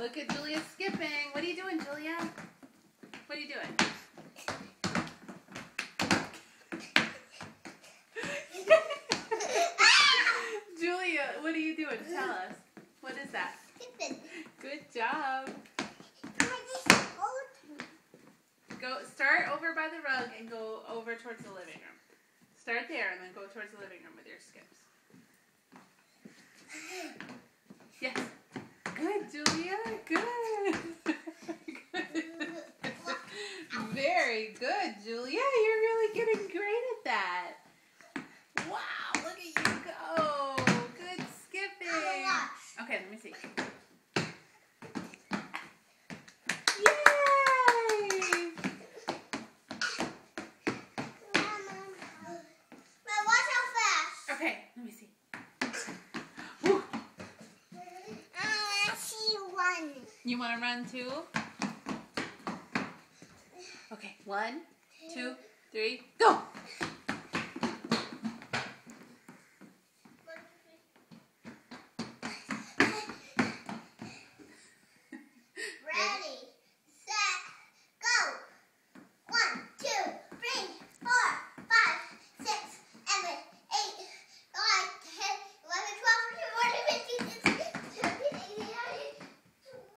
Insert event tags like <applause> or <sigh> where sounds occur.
Look at Julia skipping. What are you doing, Julia? What are you doing? <laughs> Julia, what are you doing? Tell us. What is that? Skipping. Good job. Go start over by the rug and go over towards the living room. Start there and then go towards the living room with your skips. Yes. Good, Julia. Good. Good. Very good, Julia. You're really getting great at that. Wow, look at you go. Good skipping. Okay, let me see. Yay! Okay, let me see. Woo. You want to run too? Okay, one, two, three, go!